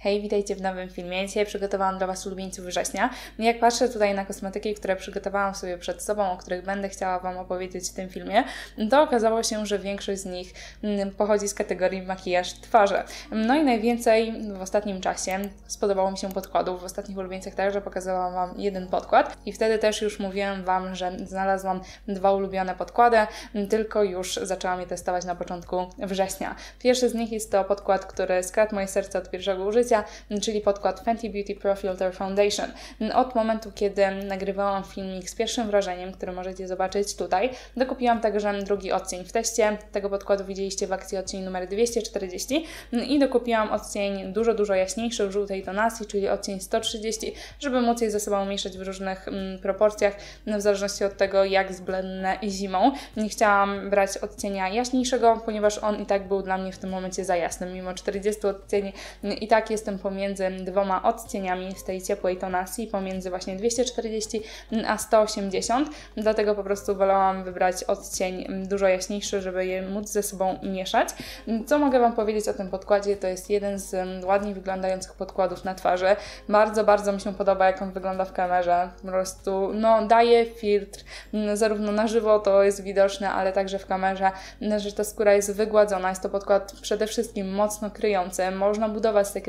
Hej, witajcie w nowym filmie. Dzisiaj przygotowałam dla Was ulubieńców września. Jak patrzę tutaj na kosmetyki, które przygotowałam sobie przed sobą, o których będę chciała Wam opowiedzieć w tym filmie, to okazało się, że większość z nich mm, pochodzi z kategorii makijaż twarzy. No i najwięcej w ostatnim czasie spodobało mi się podkładów. W ostatnich ulubieńcach także pokazałam Wam jeden podkład i wtedy też już mówiłam Wam, że znalazłam dwa ulubione podkłady, tylko już zaczęłam je testować na początku września. Pierwszy z nich jest to podkład, który skradł moje serce od pierwszego użycia, czyli podkład Fenty Beauty Pro Filter Foundation. Od momentu, kiedy nagrywałam filmik z pierwszym wrażeniem, który możecie zobaczyć tutaj, dokupiłam także drugi odcień. W teście tego podkładu widzieliście w akcji odcień numer 240 i dokupiłam odcień dużo, dużo jaśniejszy w żółtej tonacji, czyli odcień 130, żeby móc je ze sobą mieszać w różnych mm, proporcjach, w zależności od tego, jak zblendne zimą. Nie chciałam brać odcienia jaśniejszego, ponieważ on i tak był dla mnie w tym momencie za jasny. Mimo 40 odcieni i tak jest jestem pomiędzy dwoma odcieniami z tej ciepłej tonacji, pomiędzy właśnie 240 a 180, dlatego po prostu wolałam wybrać odcień dużo jaśniejszy, żeby je móc ze sobą mieszać. Co mogę Wam powiedzieć o tym podkładzie? To jest jeden z ładnie wyglądających podkładów na twarzy. Bardzo, bardzo mi się podoba, jak on wygląda w kamerze. Po prostu, no, daje filtr, zarówno na żywo to jest widoczne, ale także w kamerze, że ta skóra jest wygładzona. Jest to podkład przede wszystkim mocno kryjący. Można budować te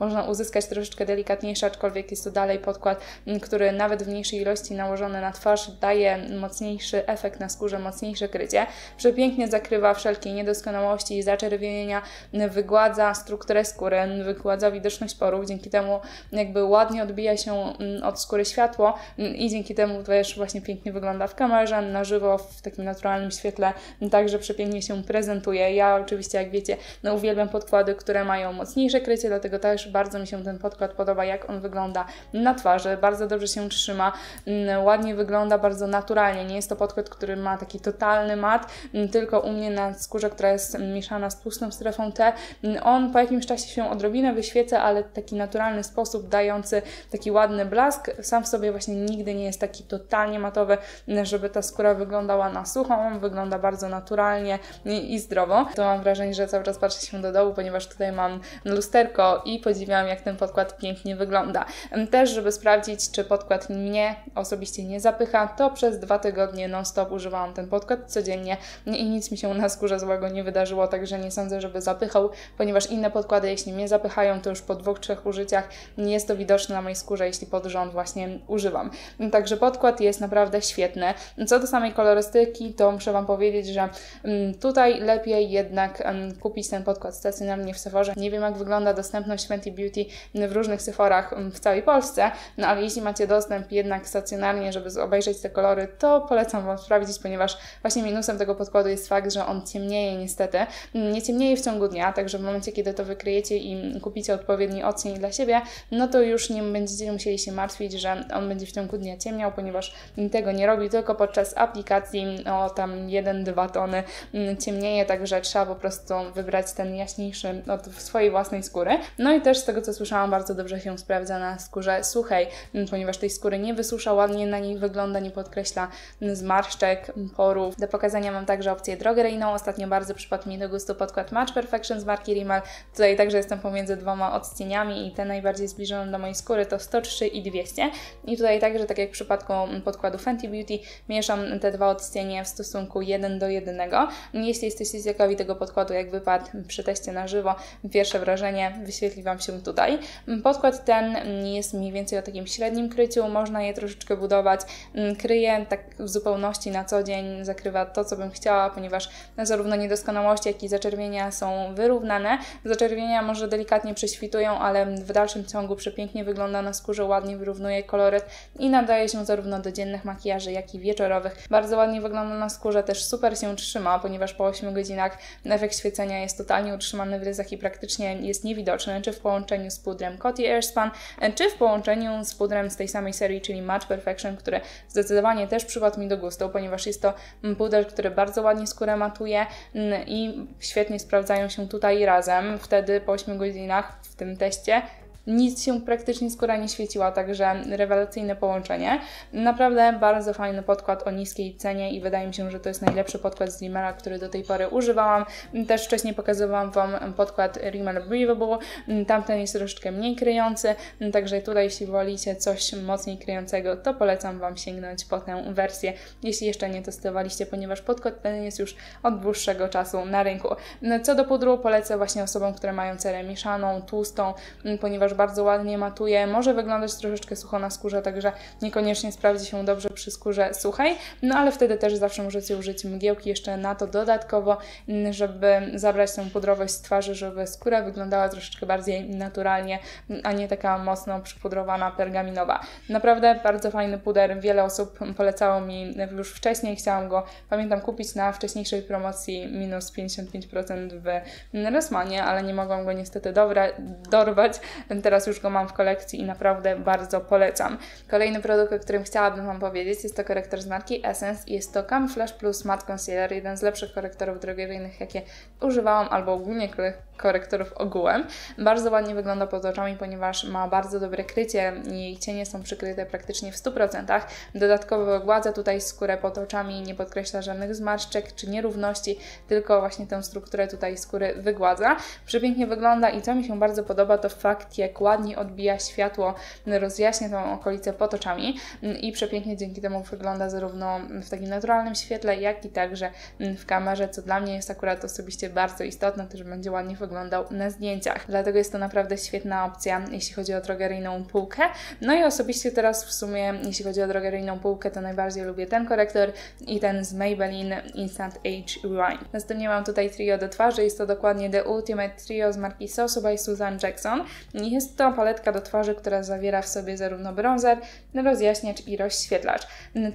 można uzyskać troszeczkę delikatniejszy, aczkolwiek jest to dalej podkład, który nawet w mniejszej ilości nałożony na twarz daje mocniejszy efekt na skórze, mocniejsze krycie. Przepięknie zakrywa wszelkie niedoskonałości i zaczerwienienia, wygładza strukturę skóry, wygładza widoczność porów, dzięki temu jakby ładnie odbija się od skóry światło i dzięki temu też właśnie pięknie wygląda w kamerze, na żywo, w takim naturalnym świetle, także przepięknie się prezentuje. Ja oczywiście, jak wiecie, no uwielbiam podkłady, które mają mocniejsze krycie, dlatego też bardzo mi się ten podkład podoba, jak on wygląda na twarzy. Bardzo dobrze się trzyma, mm, ładnie wygląda, bardzo naturalnie. Nie jest to podkład, który ma taki totalny mat, mm, tylko u mnie na skórze, która jest mieszana z tłustą strefą T, mm, on po jakimś czasie się odrobinę wyświeca, ale taki naturalny sposób, dający taki ładny blask. Sam w sobie właśnie nigdy nie jest taki totalnie matowy, żeby ta skóra wyglądała na suchą, wygląda bardzo naturalnie i zdrowo. To mam wrażenie, że cały czas patrzę się do dołu, ponieważ tutaj mam lusterko i podziwiałam, jak ten podkład pięknie wygląda. Też, żeby sprawdzić, czy podkład mnie osobiście nie zapycha, to przez dwa tygodnie non-stop używałam ten podkład codziennie i nic mi się na skórze złego nie wydarzyło, także nie sądzę, żeby zapychał, ponieważ inne podkłady, jeśli mnie zapychają, to już po dwóch, trzech użyciach nie jest to widoczne na mojej skórze, jeśli pod rząd właśnie używam. Także podkład jest naprawdę świetny. Co do samej kolorystyki, to muszę Wam powiedzieć, że tutaj lepiej jednak kupić ten podkład stacjonarnie w Sephorze. Nie wiem, jak wygląda dostępność Fenty Beauty w różnych Sephorach w całej Polsce, no ale jeśli macie dostęp jednak stacjonarnie, żeby obejrzeć te kolory, to polecam Wam sprawdzić, ponieważ właśnie minusem tego podkładu jest fakt, że on ciemnieje niestety. Nie ciemnieje w ciągu dnia, także w momencie, kiedy to wykryjecie i kupicie odpowiedni odcień dla siebie, no to już nie będziecie musieli się martwić, że on będzie w ciągu dnia ciemniał, ponieważ tego nie robi, tylko podczas aplikacji o tam 1-2 tony ciemnieje, także trzeba po prostu wybrać ten jaśniejszy od swojej własnej skóry. No no i też z tego co słyszałam, bardzo dobrze się sprawdza na skórze suchej, ponieważ tej skóry nie wysusza, ładnie na niej wygląda, nie podkreśla zmarszczek, porów. Do pokazania mam także opcję drogeryjną. Ostatnio bardzo przypadł mi do gustu podkład Match Perfection z marki Rimmel. Tutaj także jestem pomiędzy dwoma odcieniami i ten najbardziej zbliżony do mojej skóry to 103 i 200. I tutaj także, tak jak w przypadku podkładu Fenty Beauty, mieszam te dwa odcienie w stosunku 1 do 1. Jeśli jesteście ciekawi tego podkładu, jak wypadł przy teście na żywo, pierwsze wrażenie wyświetli wyświetli Wam się tutaj. Podkład ten jest mniej więcej o takim średnim kryciu, można je troszeczkę budować. Kryje tak w zupełności na co dzień, zakrywa to, co bym chciała, ponieważ zarówno niedoskonałości, jak i zaczerwienia są wyrównane. Zaczerwienia może delikatnie prześwitują, ale w dalszym ciągu przepięknie wygląda na skórze, ładnie wyrównuje koloryt i nadaje się zarówno do dziennych makijaży, jak i wieczorowych. Bardzo ładnie wygląda na skórze, też super się trzyma, ponieważ po 8 godzinach efekt świecenia jest totalnie utrzymany w ryzach i praktycznie jest niewidoczny, czy w połączeniu z pudrem Coty Airspan, czy w połączeniu z pudrem z tej samej serii, czyli Match Perfection, które zdecydowanie też przypadł mi do gustu, ponieważ jest to puder, który bardzo ładnie skórę matuje mm, i świetnie sprawdzają się tutaj razem. Wtedy po 8 godzinach w tym teście nic się praktycznie skóra nie świeciła, także rewelacyjne połączenie. Naprawdę bardzo fajny podkład o niskiej cenie i wydaje mi się, że to jest najlepszy podkład z Rimmela, który do tej pory używałam. Też wcześniej pokazywałam Wam podkład Rimmel Breathable, tamten jest troszeczkę mniej kryjący, także tutaj jeśli wolicie coś mocniej kryjącego, to polecam Wam sięgnąć po tę wersję, jeśli jeszcze nie testowaliście, ponieważ podkład ten jest już od dłuższego czasu na rynku. Co do pudru, polecę właśnie osobom, które mają cerę mieszaną, tłustą, ponieważ bardzo ładnie matuje, może wyglądać troszeczkę sucho na skórze, także niekoniecznie sprawdzi się dobrze przy skórze. Suchej, no ale wtedy też zawsze możecie użyć mgiełki jeszcze na to dodatkowo, żeby zabrać tę pudrowość z twarzy, żeby skóra wyglądała troszeczkę bardziej naturalnie, a nie taka mocno przypudrowana, pergaminowa. Naprawdę bardzo fajny puder, wiele osób polecało mi już wcześniej, chciałam go, pamiętam, kupić na wcześniejszej promocji minus 55% w Rossmanie, ale nie mogłam go niestety dobra, dorwać, teraz już go mam w kolekcji i naprawdę bardzo polecam. Kolejny produkt, o którym chciałabym Wam powiedzieć, jest to korektor z marki Essence i jest to Camouflage Plus Matte Concealer, jeden z lepszych korektorów drogeryjnych, jakie używałam, albo ogólnie korektorów ogółem. Bardzo ładnie wygląda pod oczami, ponieważ ma bardzo dobre krycie, jej cienie są przykryte praktycznie w 100%. Dodatkowo gładza tutaj skórę pod oczami, nie podkreśla żadnych zmarszczek czy nierówności, tylko właśnie tę strukturę tutaj skóry wygładza. Przepięknie wygląda i co mi się bardzo podoba, to fakt, jak ładnie odbija światło, rozjaśnia tą okolicę pod oczami i przepięknie dzięki temu wygląda zarówno w takim naturalnym świetle, jak i także w kamerze, co dla mnie jest akurat osobiście bardzo istotne, też będzie ładnie wyglądał na zdjęciach. Dlatego jest to naprawdę świetna opcja, jeśli chodzi o drogeryjną półkę. No i osobiście teraz w sumie, jeśli chodzi o drogeryjną półkę, to najbardziej lubię ten korektor i ten z Maybelline Instant Age Rewind. Następnie mam tutaj trio do twarzy, jest to dokładnie The Ultimate Trio z marki Sosu by Susan Jackson. Jest to paletka do twarzy, która zawiera w sobie zarówno bronzer, rozjaśniacz i rozświetlacz.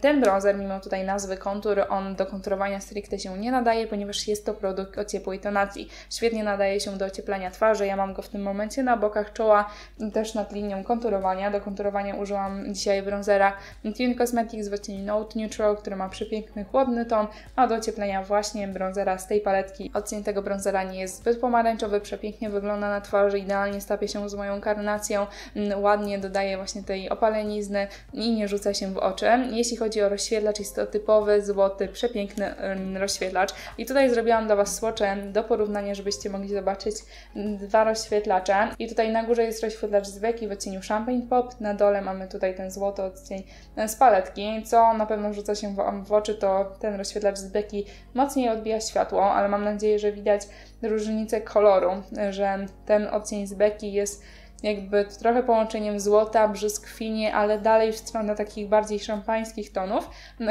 Ten bronzer, mimo tutaj nazwy kontur, on do konturowania stricte się nie nadaje, ponieważ jest to produkt o ciepłej tonacji. Świetnie nadaje się do ocieplania twarzy, ja mam go w tym momencie na bokach czoła, też nad linią konturowania. Do konturowania użyłam dzisiaj bronzera Tune Cosmetics w odcieniu Note Neutral, który ma przepiękny, chłodny ton, a do ocieplenia właśnie bronzera z tej paletki. Odcień tego bronzera nie jest zbyt pomarańczowy, przepięknie wygląda na twarzy, idealnie stapie się z moją karnacją, ładnie dodaje właśnie tej opalenizny i nie rzuca się w oczy. Jeśli chodzi o rozświetlacz, jest to typowy, złoty, przepiękny rozświetlacz. I tutaj zrobiłam dla Was swocze do porównania, żebyście mogli zobaczyć dwa rozświetlacze. I tutaj na górze jest rozświetlacz z beki w odcieniu Champagne Pop, na dole mamy tutaj ten złoty odcień z paletki. Co na pewno rzuca się w, w oczy, to ten rozświetlacz z beki mocniej odbija światło, ale mam nadzieję, że widać różnicę koloru, że ten odcień z beki jest jakby trochę połączeniem złota, brzoskwini, ale dalej w stronę takich bardziej szampańskich tonów,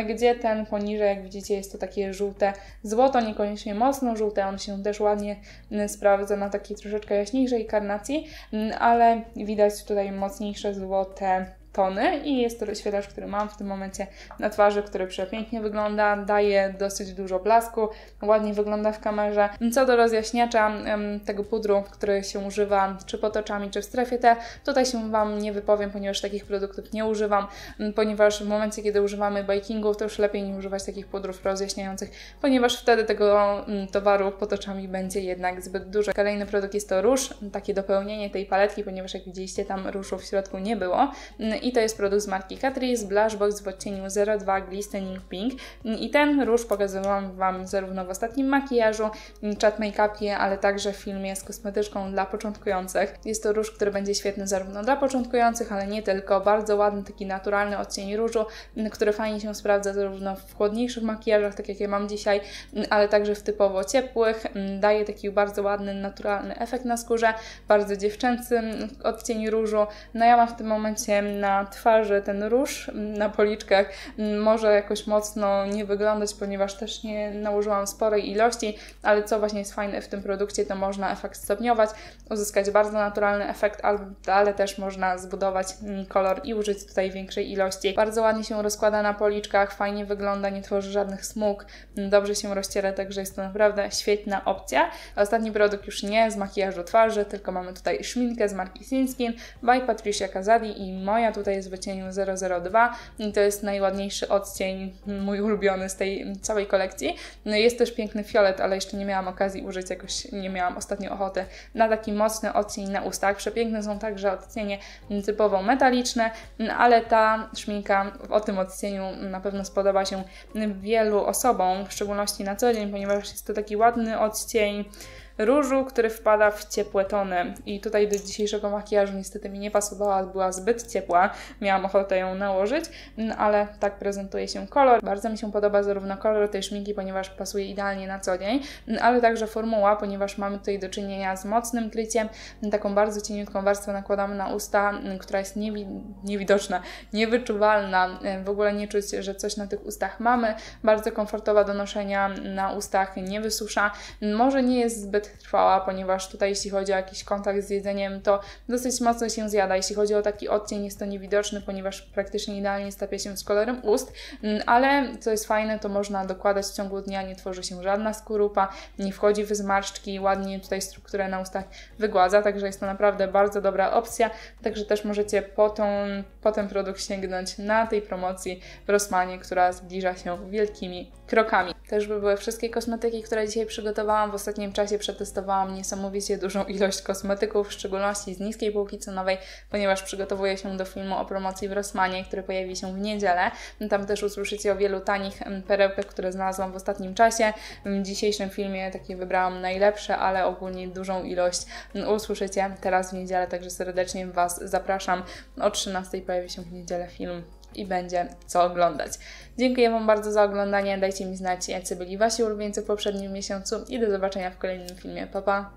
gdzie ten poniżej, jak widzicie, jest to takie żółte złoto, niekoniecznie mocno żółte, on się też ładnie mm, sprawdza na takiej troszeczkę jaśniejszej karnacji, mm, ale widać tutaj mocniejsze złote tony i jest to rozświetlacz, który mam w tym momencie na twarzy, który przepięknie wygląda, daje dosyć dużo blasku, ładnie wygląda w kamerze. Co do rozjaśniacza tego pudru, który się używa czy pod oczami, czy w strefie T, tutaj się Wam nie wypowiem, ponieważ takich produktów nie używam, ponieważ w momencie, kiedy używamy bakingów, to już lepiej nie używać takich pudrów rozjaśniających, ponieważ wtedy tego towaru pod oczami będzie jednak zbyt dużo. Kolejny produkt jest to róż, takie dopełnienie tej paletki, ponieważ jak widzieliście tam różu w środku nie było i to jest produkt z marki Catrice Blush Box w odcieniu 02 Glistening Pink i ten róż pokazywałam Wam zarówno w ostatnim makijażu, chat make-upie, ale także w filmie z kosmetyczką dla początkujących. Jest to róż, który będzie świetny zarówno dla początkujących, ale nie tylko. Bardzo ładny, taki naturalny odcień różu, który fajnie się sprawdza zarówno w chłodniejszych makijażach, tak jak ja mam dzisiaj, ale także w typowo ciepłych. Daje taki bardzo ładny, naturalny efekt na skórze, bardzo dziewczęcy odcień różu. No ja mam w tym momencie na na twarzy ten róż na policzkach może jakoś mocno nie wyglądać, ponieważ też nie nałożyłam sporej ilości, ale co właśnie jest fajne w tym produkcie, to można efekt stopniować, uzyskać bardzo naturalny efekt, ale też można zbudować kolor i użyć tutaj większej ilości. Bardzo ładnie się rozkłada na policzkach, fajnie wygląda, nie tworzy żadnych smug, dobrze się rozciera, także jest to naprawdę świetna opcja. Ostatni produkt już nie z makijażu twarzy, tylko mamy tutaj szminkę z marki Sinskin by Patricia Kazadi i moja tutaj tutaj jest w odcieniu 002 i to jest najładniejszy odcień, mój ulubiony z tej całej kolekcji. No jest też piękny fiolet, ale jeszcze nie miałam okazji użyć, jakoś nie miałam ostatnio ochoty na taki mocny odcień na ustach. Przepiękne są także odcienie typowo metaliczne, ale ta szminka o tym odcieniu na pewno spodoba się wielu osobom, w szczególności na co dzień, ponieważ jest to taki ładny odcień różu, który wpada w ciepłe tony. I tutaj do dzisiejszego makijażu niestety mi nie pasowała, była zbyt ciepła. Miałam ochotę ją nałożyć, ale tak prezentuje się kolor. Bardzo mi się podoba zarówno kolor tej szminki, ponieważ pasuje idealnie na co dzień, ale także formuła, ponieważ mamy tutaj do czynienia z mocnym kryciem. Taką bardzo cieniutką warstwę nakładamy na usta, która jest niewi niewidoczna, niewyczuwalna. W ogóle nie czuć, że coś na tych ustach mamy. Bardzo komfortowa do noszenia na ustach, nie wysusza. Może nie jest zbyt zbyt trwała, ponieważ tutaj jeśli chodzi o jakiś kontakt z jedzeniem, to dosyć mocno się zjada. Jeśli chodzi o taki odcień, jest to niewidoczny, ponieważ praktycznie idealnie stapia się z kolorem ust, mm, ale co jest fajne, to można dokładać w ciągu dnia, nie tworzy się żadna skorupa, nie wchodzi w zmarszczki, ładnie tutaj strukturę na ustach wygładza, także jest to naprawdę bardzo dobra opcja, także też możecie po, tą, po ten produkt sięgnąć na tej promocji w Rossmanie, która zbliża się wielkimi krokami. Już by były wszystkie kosmetyki, które dzisiaj przygotowałam. W ostatnim czasie przetestowałam niesamowicie dużą ilość kosmetyków, w szczególności z niskiej półki cenowej, ponieważ przygotowuję się do filmu o promocji w Rossmanie, który pojawi się w niedzielę. Tam też usłyszycie o wielu tanich perełkach, które znalazłam w ostatnim czasie. W dzisiejszym filmie takie wybrałam najlepsze, ale ogólnie dużą ilość usłyszycie teraz w niedzielę, także serdecznie Was zapraszam. O 13 pojawi się w niedzielę film i będzie co oglądać. Dziękuję Wam bardzo za oglądanie. Dajcie mi znać, jacy byli Wasi ulubieńcy w poprzednim miesiącu i do zobaczenia w kolejnym filmie. Pa, pa!